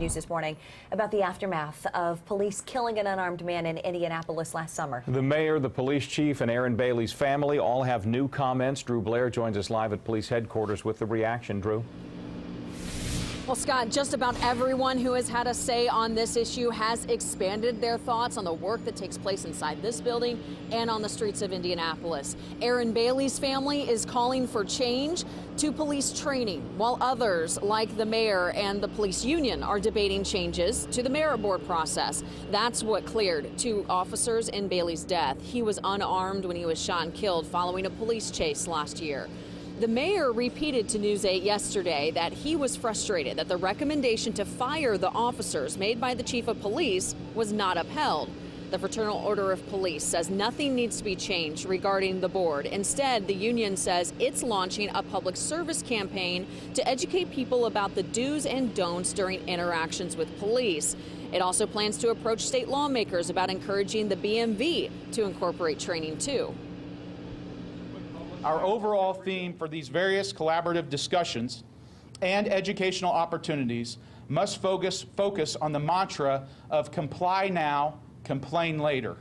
News this morning about the aftermath of police killing an unarmed man in Indianapolis last summer. The mayor, the police chief, and Aaron Bailey's family all have new comments. Drew Blair joins us live at police headquarters with the reaction. Drew. Well, Scott, just about everyone who has had a say on this issue has expanded their thoughts on the work that takes place inside this building and on the streets of Indianapolis. Aaron Bailey's family is calling for change to police training, while others, like the mayor and the police union, are debating changes to the merit board process. That's what cleared two officers in Bailey's death. He was unarmed when he was shot and killed following a police chase last year. The mayor repeated to News 8 yesterday that he was frustrated that the recommendation to fire the officers made by the chief of police was not upheld. The Fraternal Order of Police says nothing needs to be changed regarding the board. Instead, the union says it's launching a public service campaign to educate people about the do's and don'ts during interactions with police. It also plans to approach state lawmakers about encouraging the BMV to incorporate training too. Our overall theme for these various collaborative discussions and educational opportunities must focus, focus on the mantra of comply now, complain later.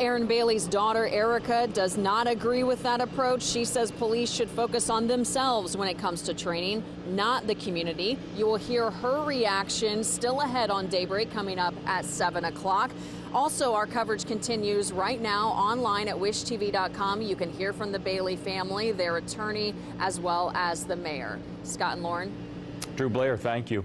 Aaron Bailey's daughter, Erica, does not agree with that approach. She says police should focus on themselves when it comes to training, not the community. You will hear her reaction still ahead on Daybreak coming up at 7 o'clock. Also, our coverage continues right now online at wishtv.com. You can hear from the Bailey family, their attorney, as well as the mayor. Scott and Lauren. Drew Blair, thank you.